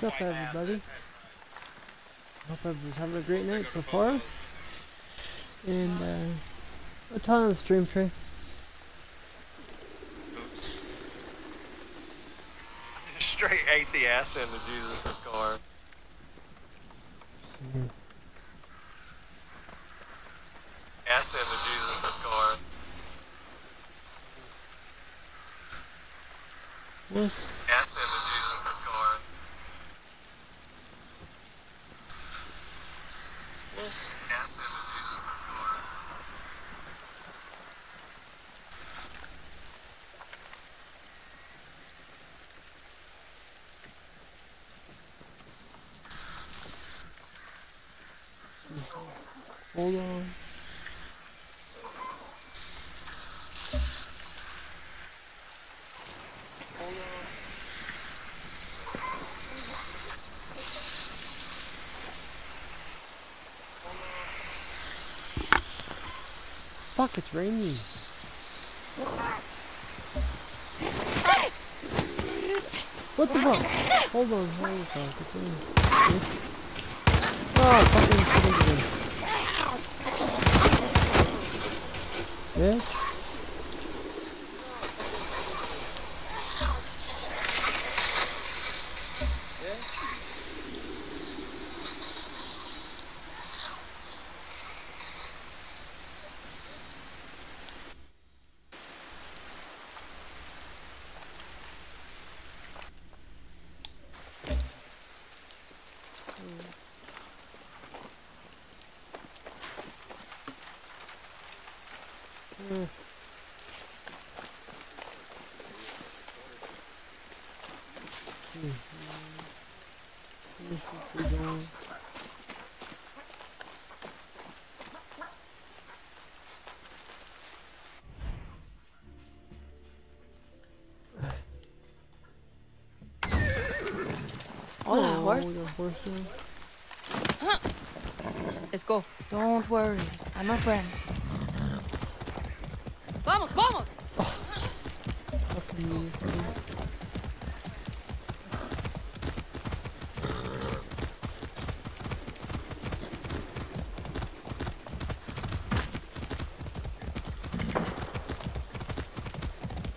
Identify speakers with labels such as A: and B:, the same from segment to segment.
A: What's up, everybody? Hope everybody's having a great night so far. And, uh, what time on the stream, Trey?
B: Oops. Straight ate the ass into Jesus' car.
A: Mm.
B: Ass into Jesus' car.
A: What?
B: Ass into Jesus' car. Ass into Jesus' car.
A: Hold on. Fuck, it's raining. What the fuck? It's raining. Oh, fucking fucking Bitch. Mm.
C: Hola,
A: Oh,
C: horse.
A: we got a horse now.
C: Let's go. Don't worry. I'm a friend. Vamos, vamos!
A: Fucking me, fucking-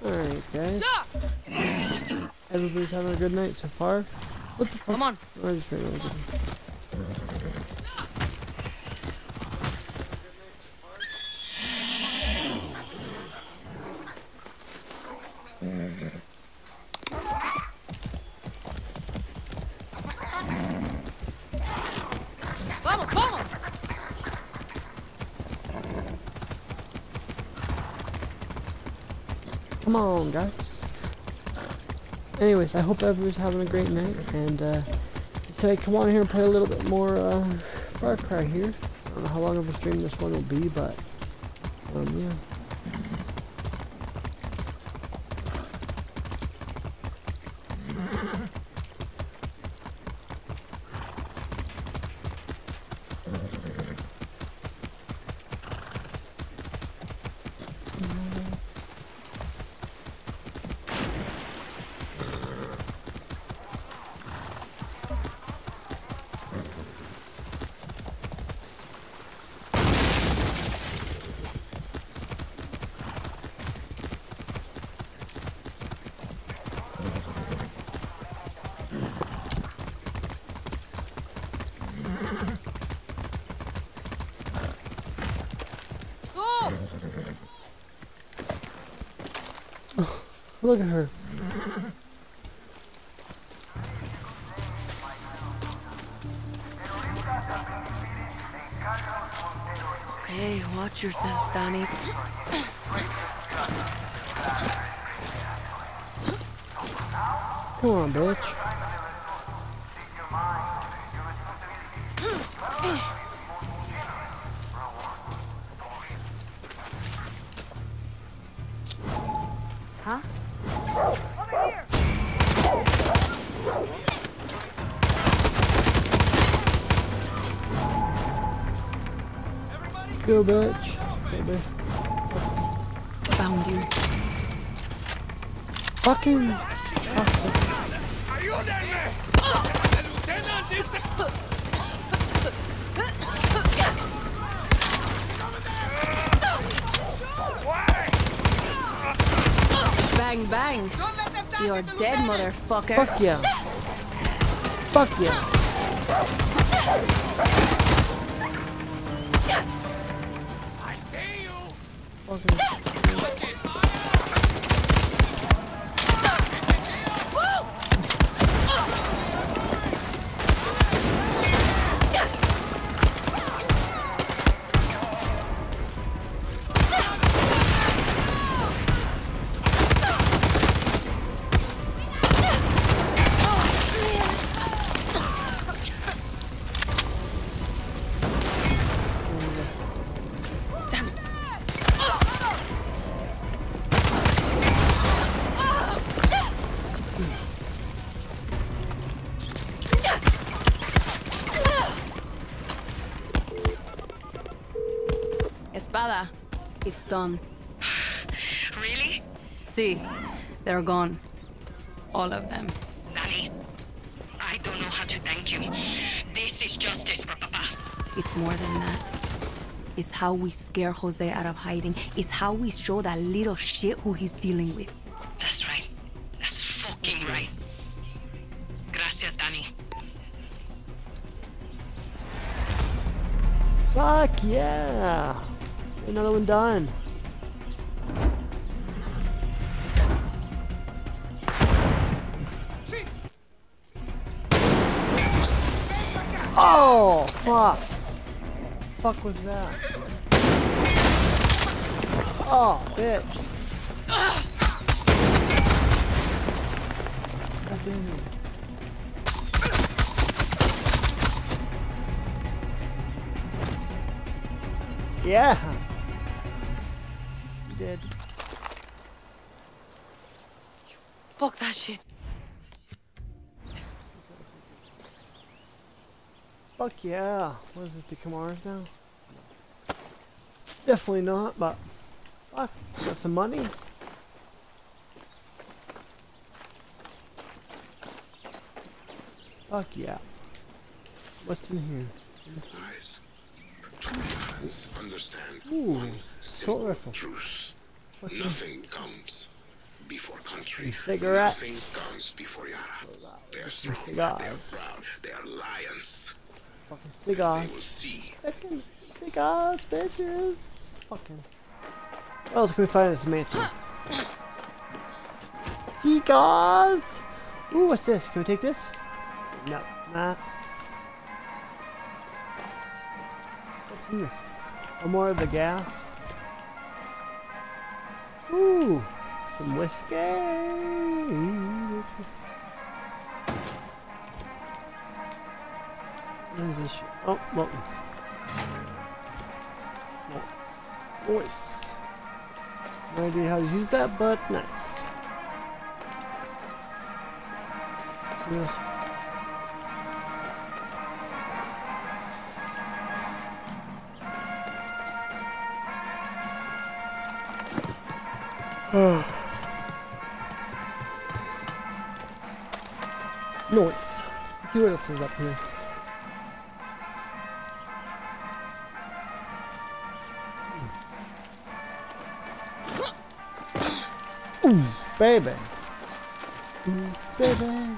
A: Alright, guys. Everybody's having a good night so far. What the fuck?
C: Come on.
A: I just over there.
C: Vamos, vamos!
A: Come on, guys. Anyways, I hope everyone's having a great night, and uh, come on here and play a little bit more uh, Far Cry here. I don't know how long of a stream this one will be, but um, yeah.
C: Go!
A: Look at her.
C: Okay, watch yourself, Dani.
A: Come on, bitch. Go, bitch. Baby.
C: Found you.
A: Fucking.
C: Bang, bang. You're dead, motherfucker.
A: Fuck yeah. Fuck yeah.
C: Done.
D: Really?
C: See, they're gone. All of them.
D: Dani, I don't know how to thank you. This is justice for Papa.
C: It's more than that. It's how we scare Jose out of hiding. It's how we show that little shit who he's dealing with.
D: That's right. That's fucking right. Gracias, Dani.
A: Fuck yeah. Another one done. Fuck. Fuck was that? Oh, bitch. God damn it. Yeah. You did.
C: Fuck that shit.
A: Fuck yeah. What is it, the Kamaras now? Definitely not, but fuck, got some money. Fuck yeah. What's in here?
E: Eyes. Eyes. Understand.
A: Ooh, assault rifle.
E: truth.
A: Yeah.
E: Nothing comes before country.
A: Some cigarettes.
E: Nothing comes before Yara. They are strong. They are proud. They are lions.
A: Fucking cigars. Fucking cigars, bitches. Fucking. What else can we find in this mansion? Cigars! Ooh, what's this? Can we take this? No, nah. What's in this? Oh, more of the gas. Ooh, some whiskey. This shit? Oh, well. Nice. Nice. No idea how to use that, but nice. Yes. Nice. Let's see what else is up here. Baby. Baby.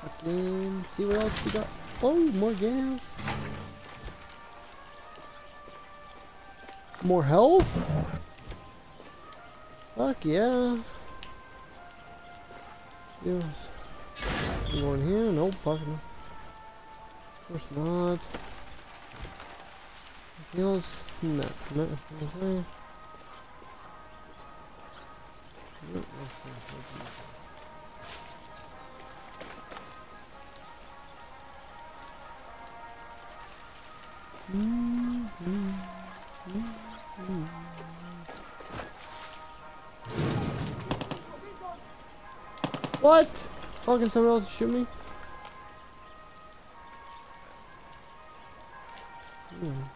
A: Fucking see what else we got. Oh, more gas. More health? Fuck yeah. Yes. Going here? Nope, fuck no. Of course not. Anything else? No. No. What? Fucking someone else shoot me? Hmm.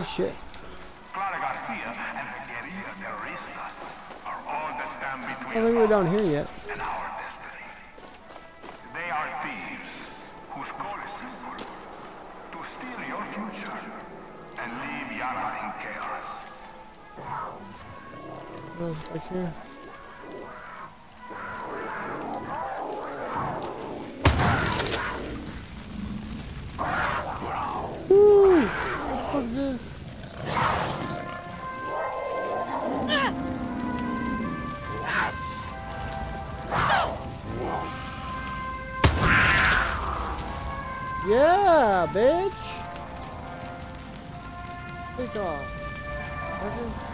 A: Of shit.
E: Clara Garcia and guerrilla terroristas are all that stand between
A: we're down here yet.
E: and our destiny. They are thieves whose goal is simple. To steal your future and leave Yara in chaos.
A: What else back here? Woo! What the fuck is this? Yeah, bitch! Take off.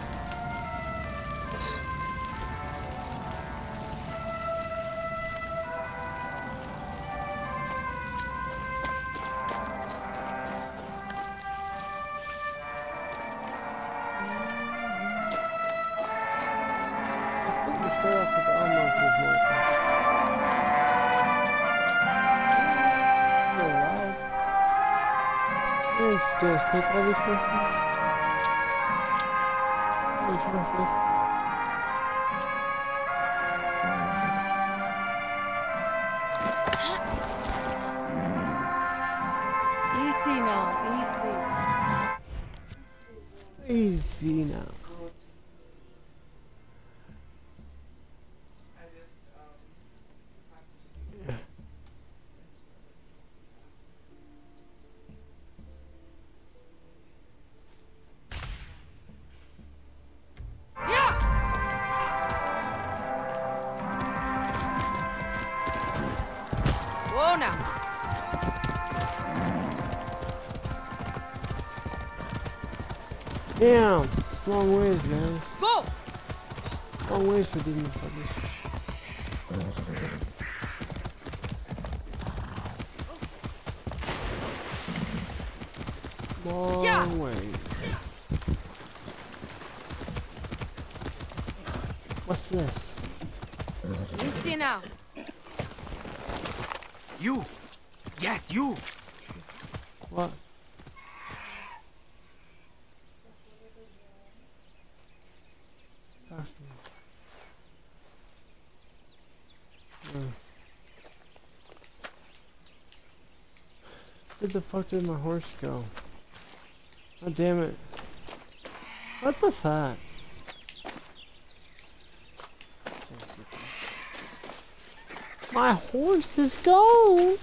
A: Long ways, man.
C: Go!
A: Long ways for these motherfuckers. Long
C: Yeah.
A: ways. What's this?
C: Easy now.
F: You! Yes, you!
A: What? Hmm. Where the fuck did my horse go? Oh damn it. What the fuck? My horse is gone!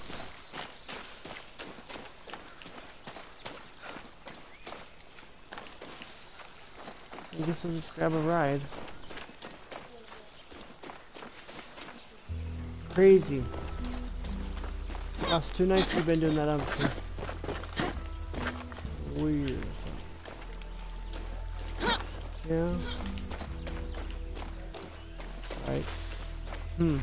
A: I guess I'll just grab a ride. Crazy. Last two nights we've been doing that up here. Weird. Yeah. Right. Hmm.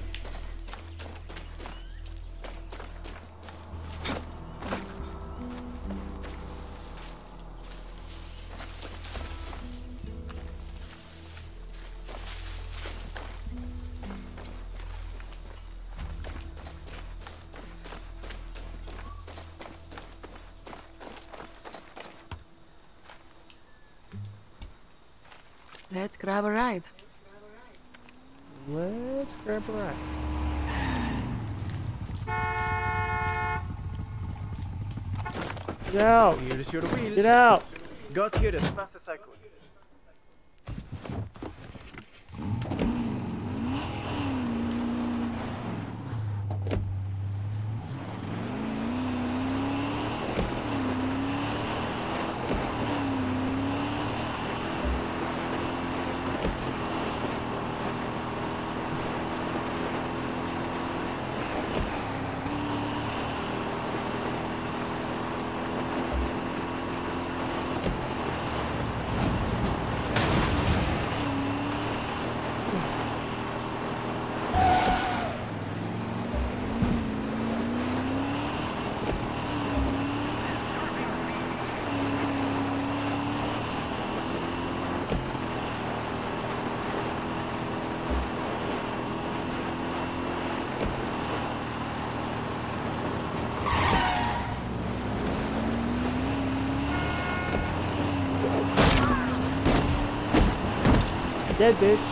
A: Get out!
F: Got here
A: Dead bitch.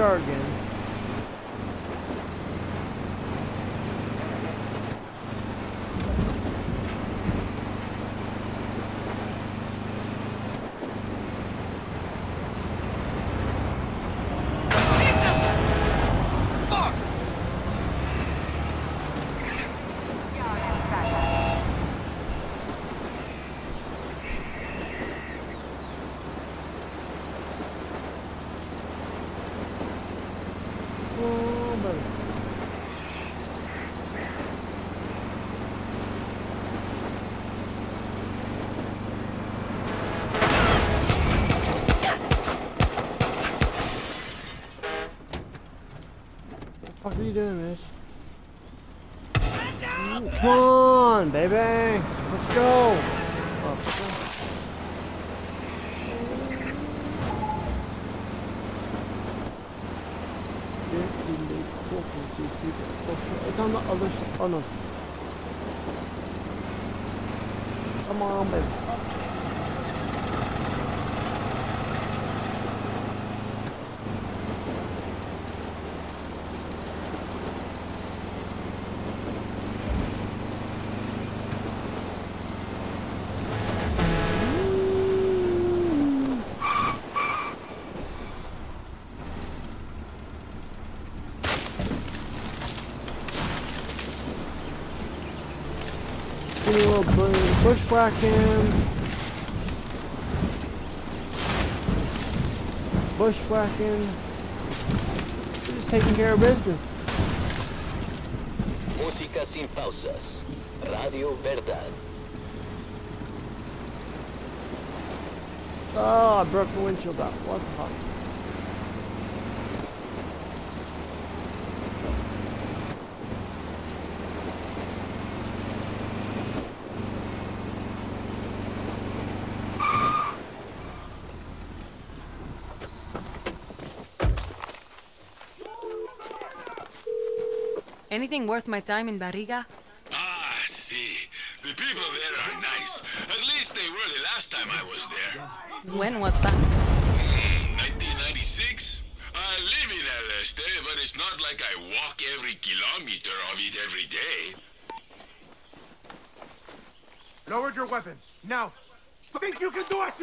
A: Off fuck are you doing, Miss? Come on, baby. Let's go. Oh, fuck. It's on the other side. Bu- bushwhacking. Bushwhacking. We're just taking care of business.
G: Música sin pausas. Radio Verdad.
A: Oh, I broke the windshield out. What the fuck?
C: Anything worth my time in Barriga?
E: Ah, see. The people there are nice. At least they were the last time I was there.
C: When was that?
E: Hmm, 1996? I live in El Este, but it's not like I walk every kilometer of it every day.
H: Lowered your weapon. Now. Think you can do it?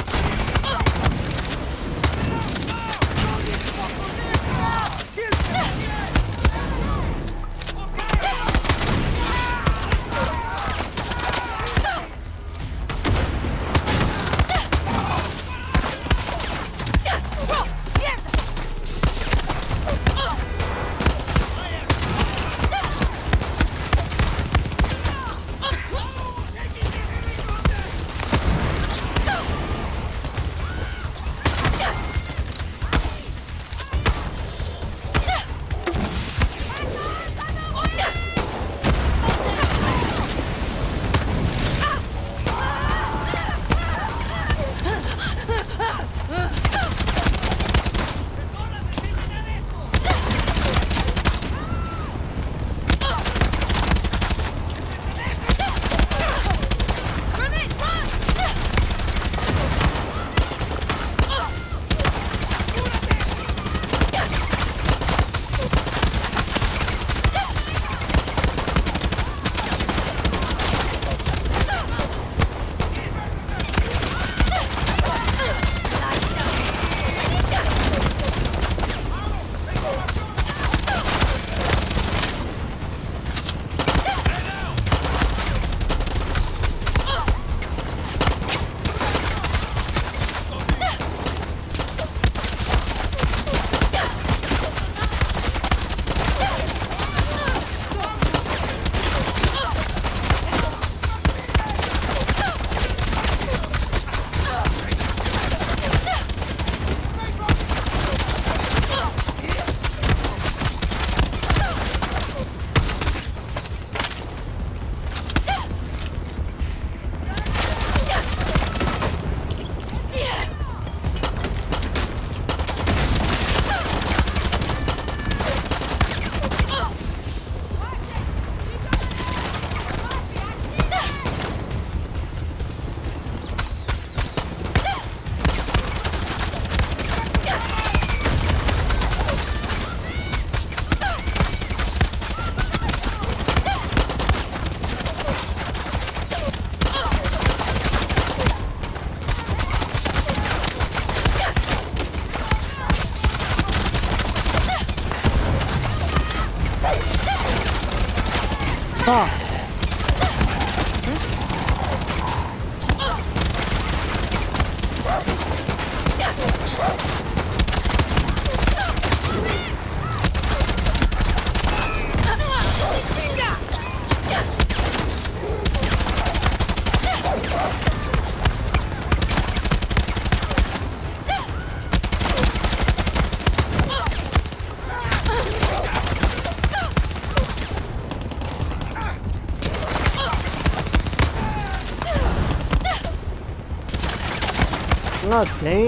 A: Oh, damn.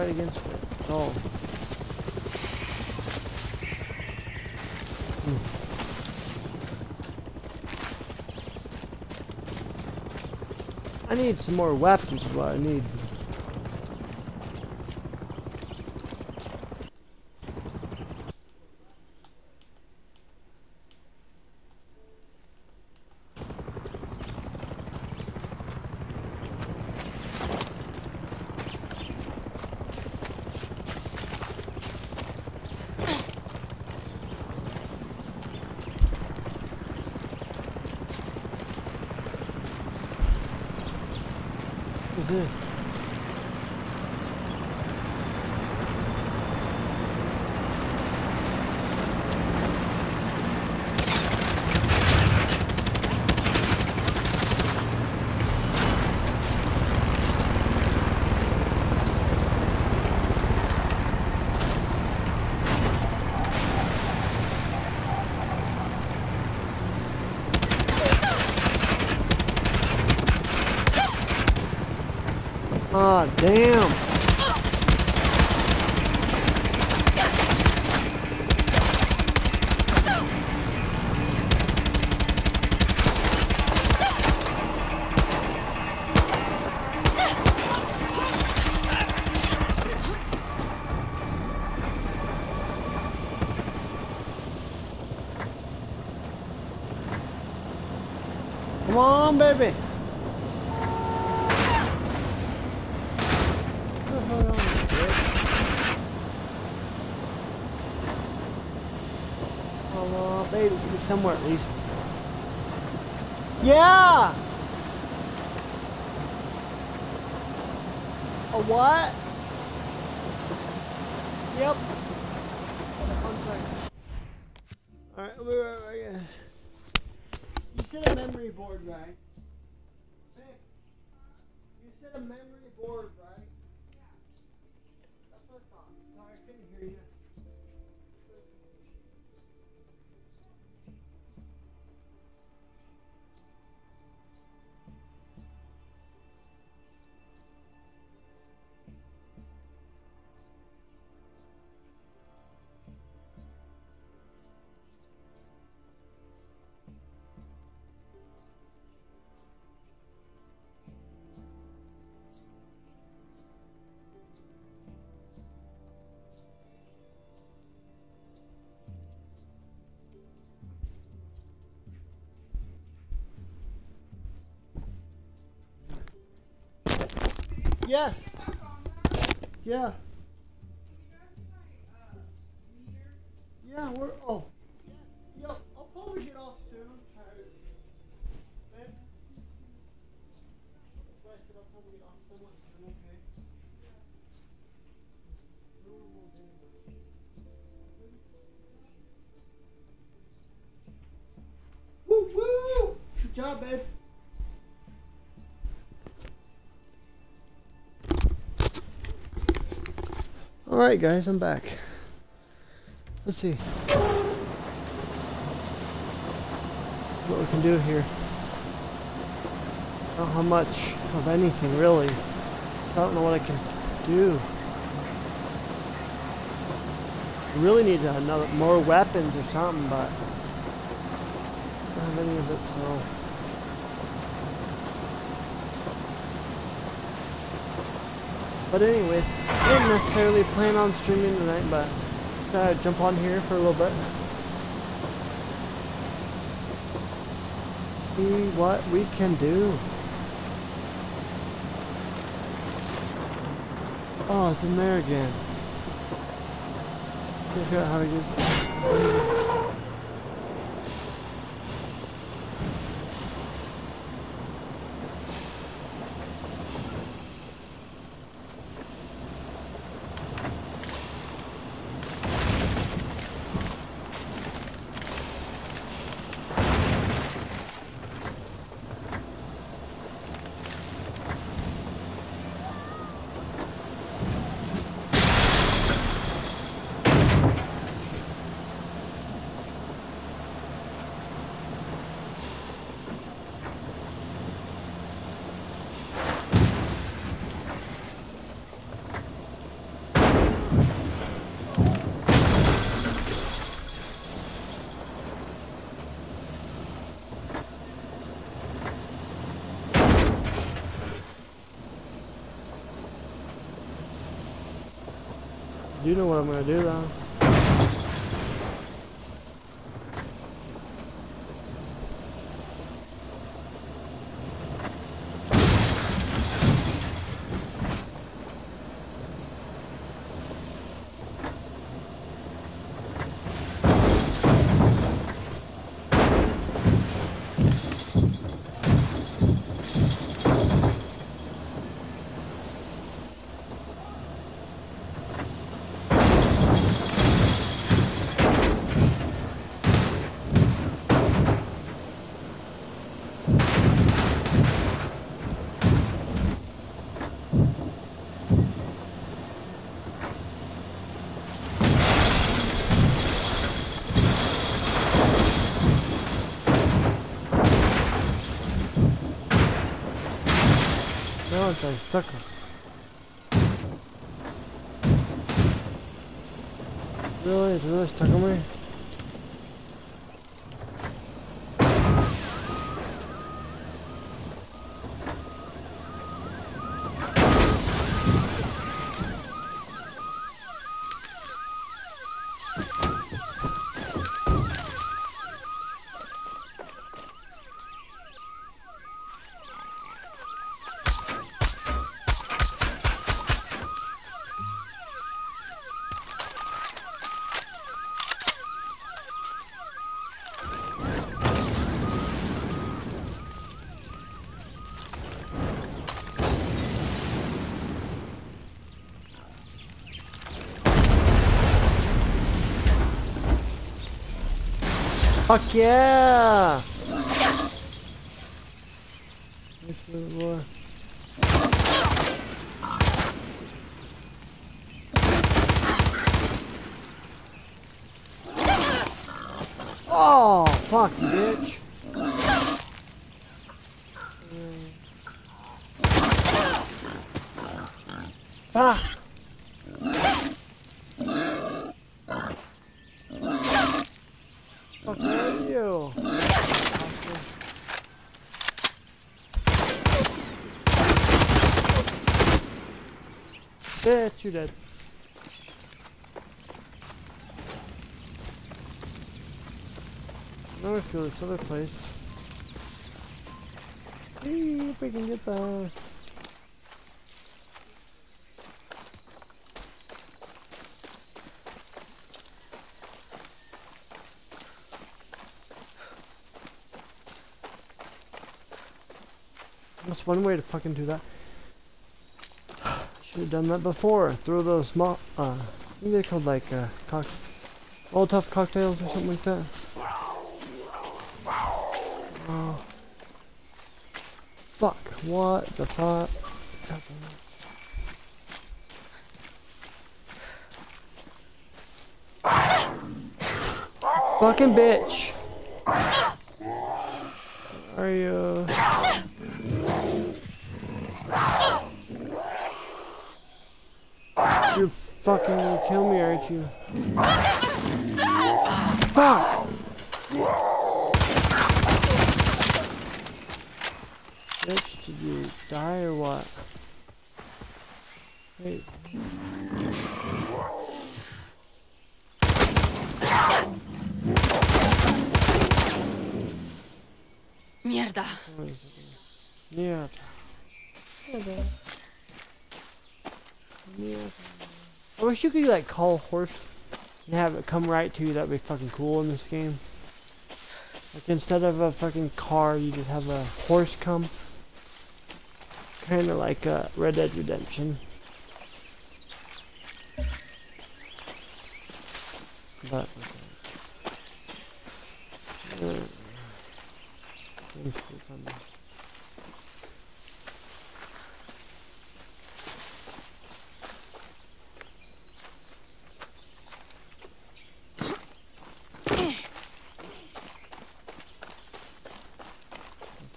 A: Fight against it all. Hmm. I need some more weapons is what I need. Ah, damn. Come on, baby. Hold on, bitch. Come on, baby. Get me somewhere at least. Yes. Yeah. Yeah, we're. Oh. Yeah, I'll probably get off soon. I'm tired. Babe? That's why I said I'll probably get off somewhat soon, okay? Woo woo! Good job, babe. Alright guys, I'm back. Let's see. See what we can do here. Not how much of anything really. So I don't know what I can do. I really need another more weapons or something, but I don't have any of it so But anyways, I didn't necessarily plan on streaming tonight, but thought I'd jump on here for a little bit. See what we can do. Oh, it's in there again. Figure out how to get. You know what I'm gonna do though. estaca, estaca. No, no, estácame. Fuck yeah! Oh, fuck, bitch. Ah! Fuck are you? You dead. Now I feel this other place. See if we can get the That's one way to fucking do that. Should have done that before. Throw those small, uh, I think they're called like, uh, cock, Molotov cocktails or something like that. Oh. Fuck, what the fuck? Fucking bitch! You? Fuck! Bitch, did you die or what? Wait.
C: Mierda.
A: Yeah. Yeah. I wish you could like call a horse and have it come right to you. That'd be fucking cool in this game. Like instead of a fucking car, you just have a horse come. Kind of like uh, Red Dead Redemption. But. Uh, seems to be fun. I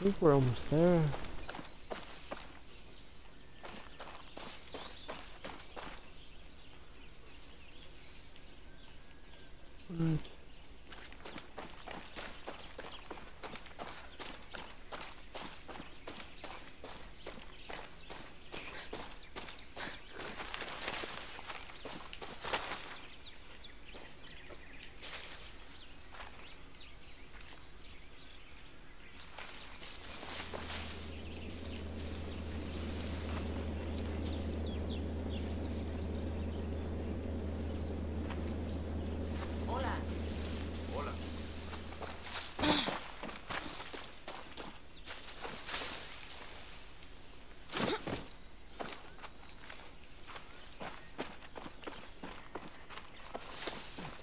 A: think we're almost there.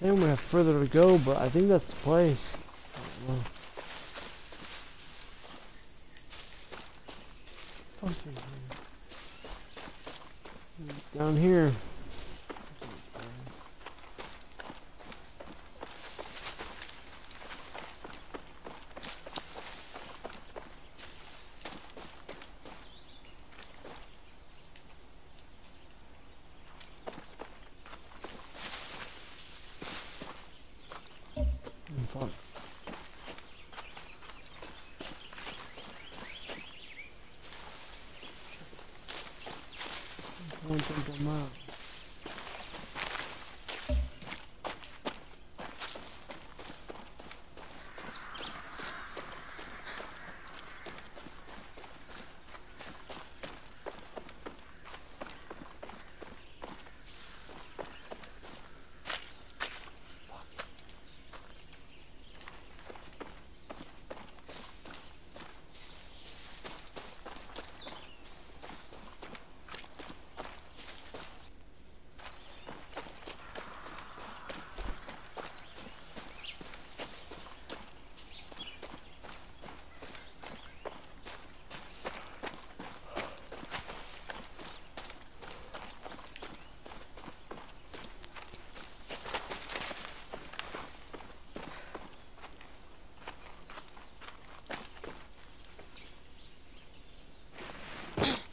A: Right. Saying we have further to go, but I think that's the place. muito más.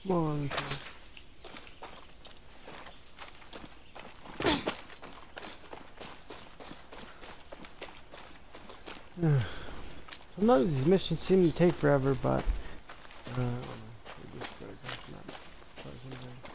A: Kid. Sometimes these missions seem to take forever, but uh, we just gotta go from that frozen thing.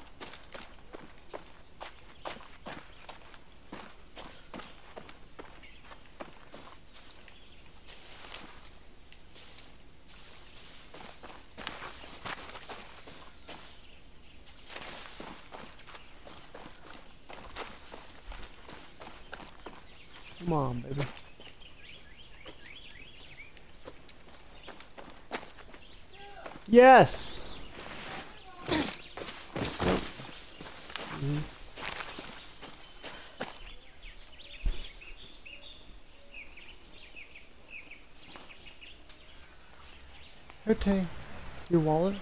A: Come on, baby. Yes. Here, Tay. Your wallet?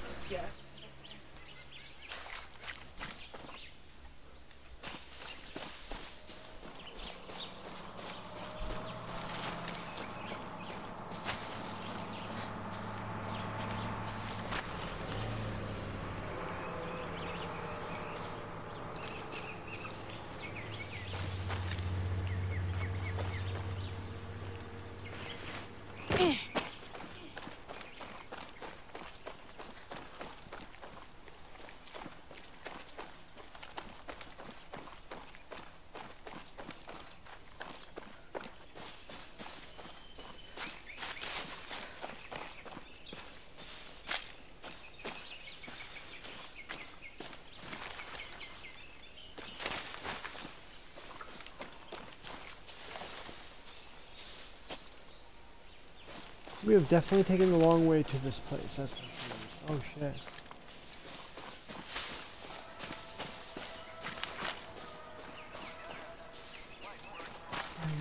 A: We have definitely taken the long way to this place, that's for sure. Oh shit.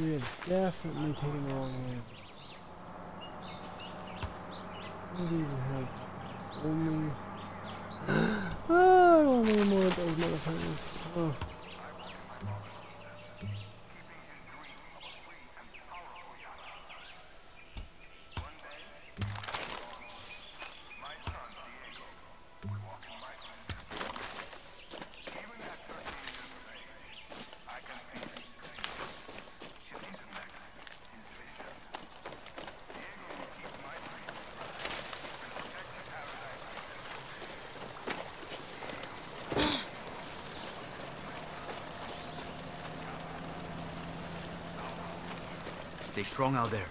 A: We have definitely taken the long way. We even have? Only... oh, ah, I don't have any more of those motherfuckers. Oh.
F: Stay strong out there.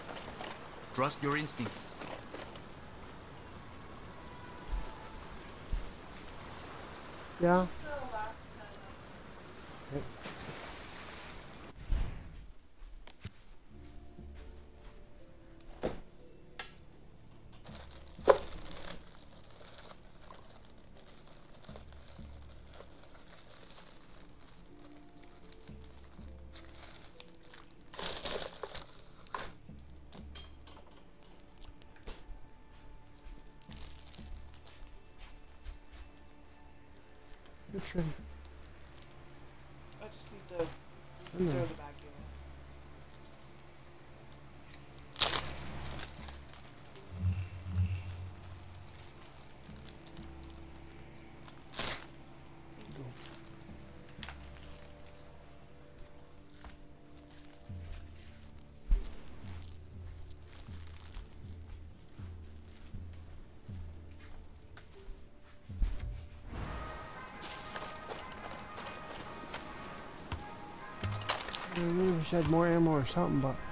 F: Trust your instincts.
A: Yeah? Had more ammo or something, but.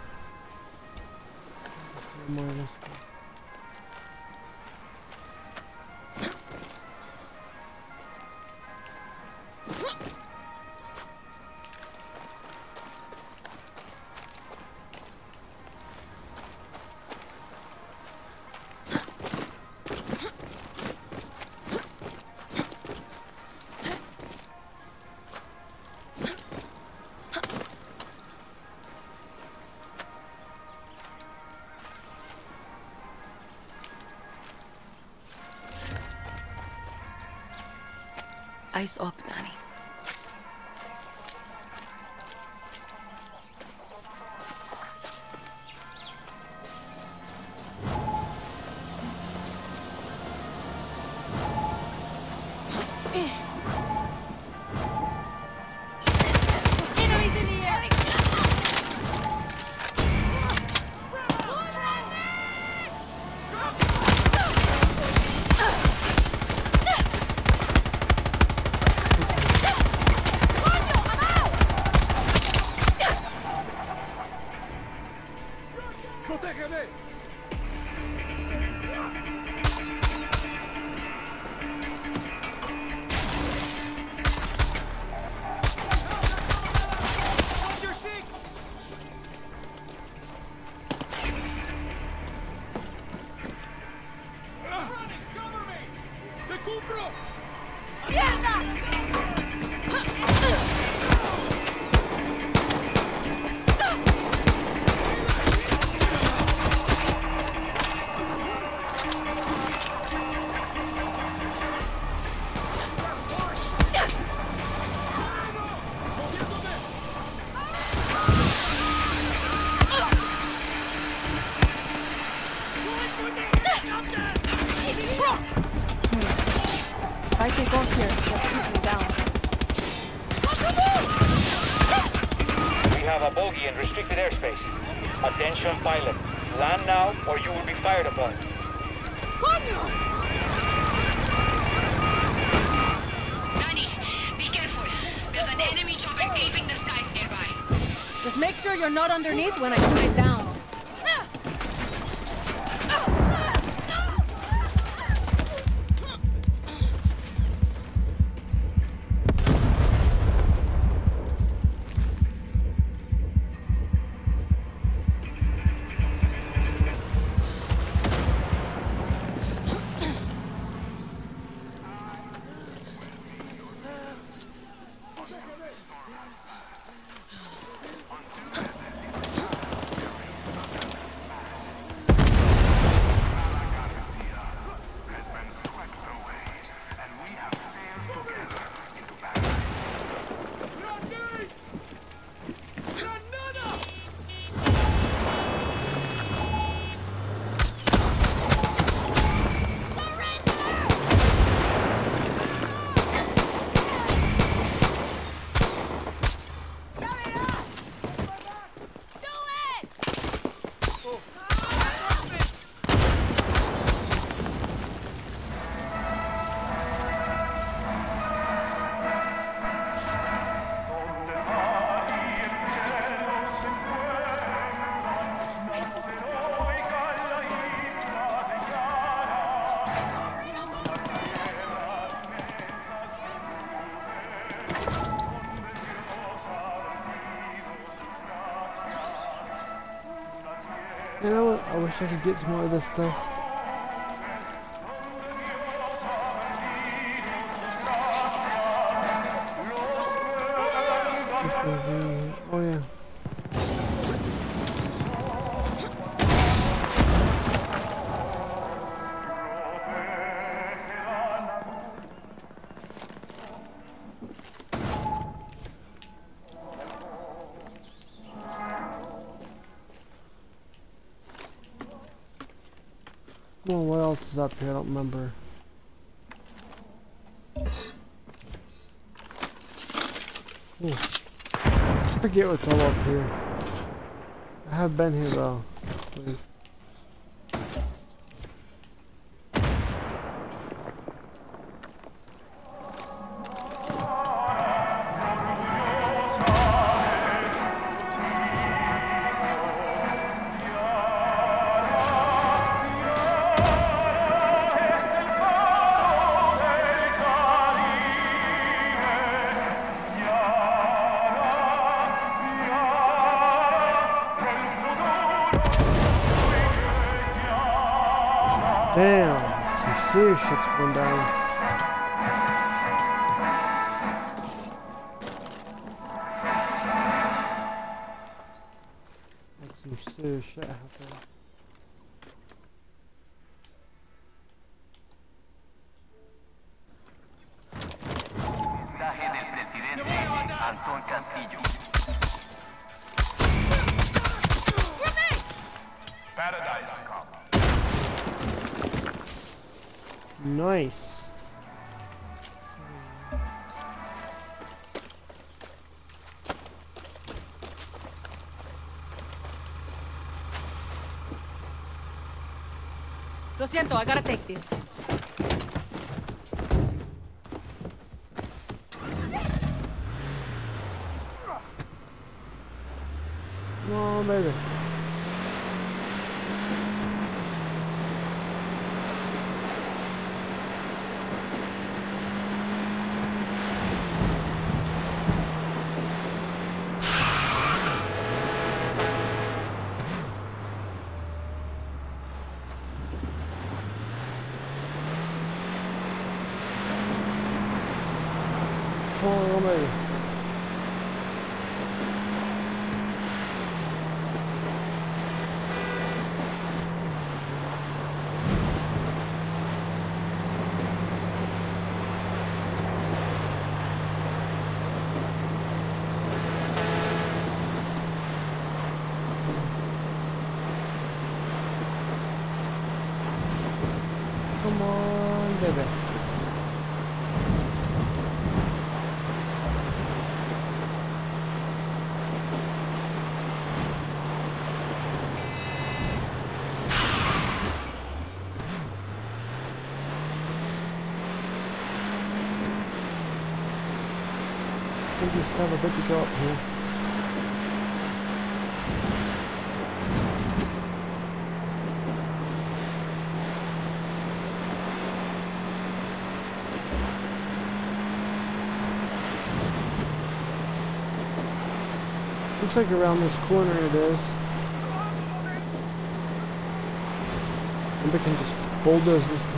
E: Eyes up,
I: Dani. A bogey in restricted airspace. Attention pilot. Land now or you will be fired upon.
D: Dani, be careful. There's an enemy chopper caping the skies nearby.
E: Just make sure you're not underneath when I shoot it down.
A: Wish I could get some more of this stuff. Uh, oh yeah. Up here? I don't remember. Ooh. I forget what's all up here. I have been here though. Please.
C: Siento, I gotta take this.
A: No, baby. Come on, baby. Come on, baby. Have a bit to drop here. Looks like around this corner it is. And we can just bulldoze this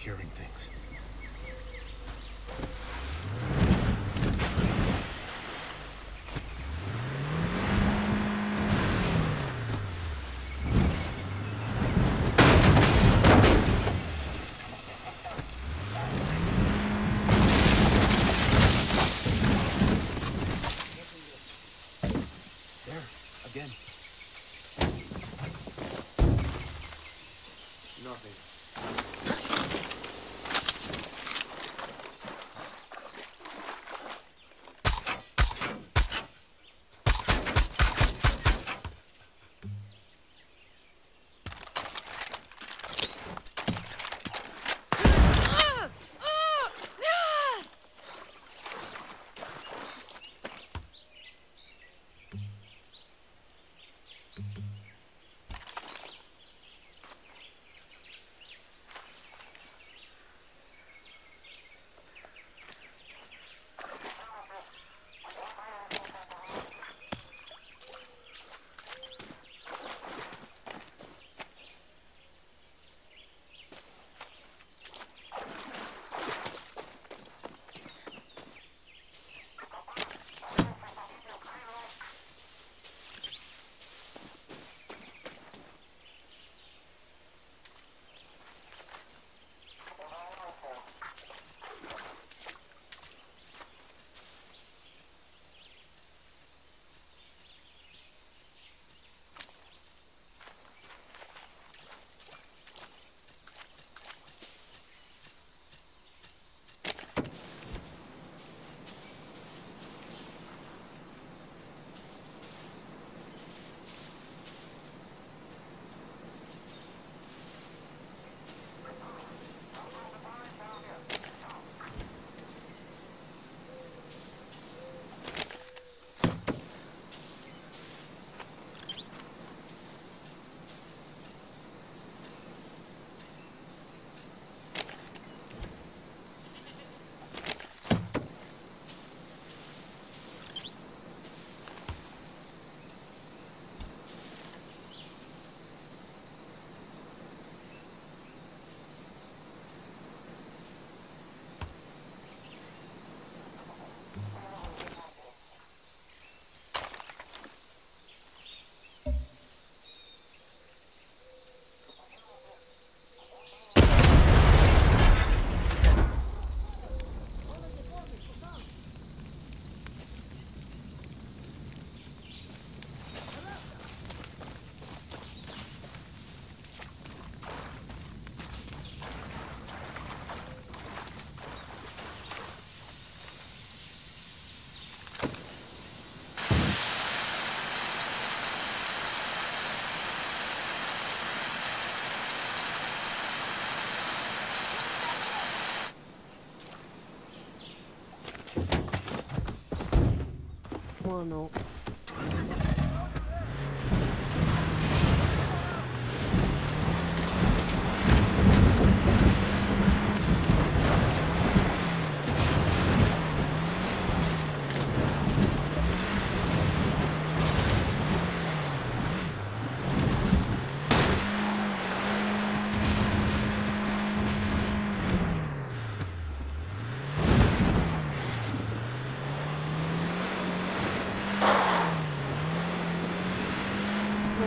A: hearing things. No.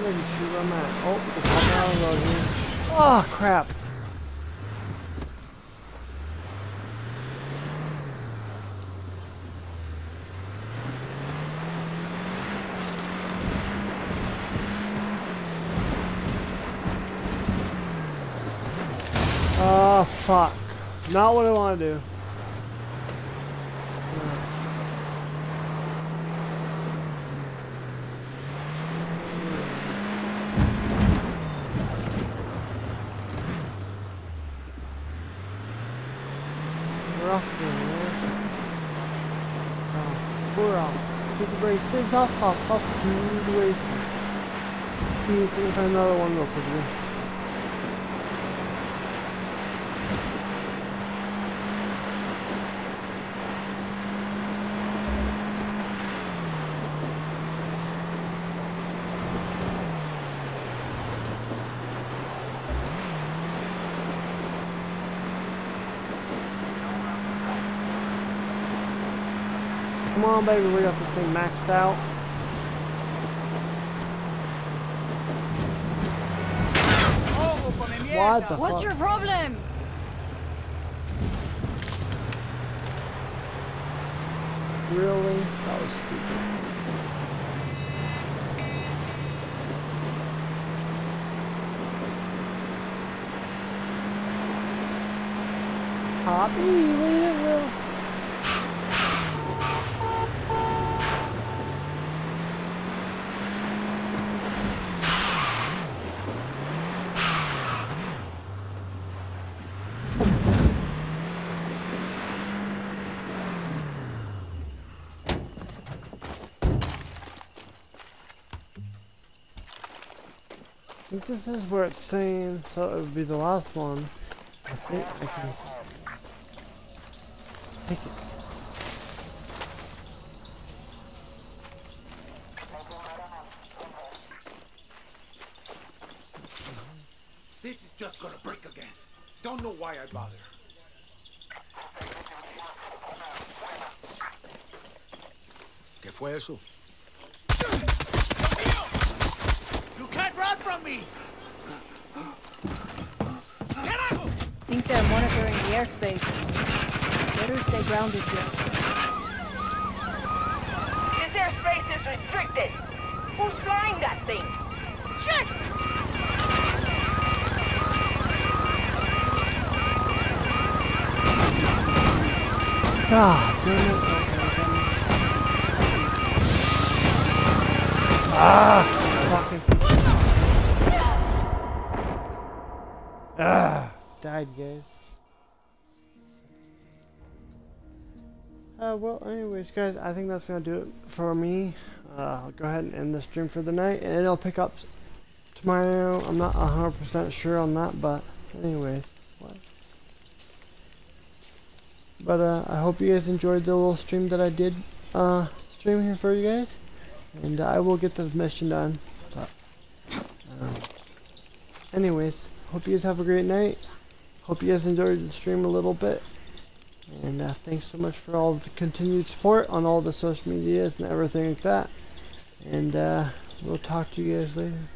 A: I'm at. Oh, it's on down the here. Oh, crap. Oh, fuck. Not what I want to do. We're off again, man. Oh, we're off. To the races, off, off, off to the races. See if we can find another one real on, baby, we got this thing maxed out. What the
C: What's
A: fuck?
C: your problem?
A: Really? That was stupid. Poppy, leave it real. I think this is where it's saying, so it would be the last one. I think I can take it. Guys, I think that's gonna do it for me. Uh, I'll go ahead and end the stream for the night, and it'll pick up tomorrow. I'm not 100% sure on that, but anyways. What? But uh, I hope you guys enjoyed the little stream that I did uh, stream here for you guys. And I will get this mission done. But, um, anyways, hope you guys have a great night. Hope you guys enjoyed the stream a little bit. And uh, thanks so much for all the continued support on all the social medias and everything like that. And uh, we'll talk to you guys later.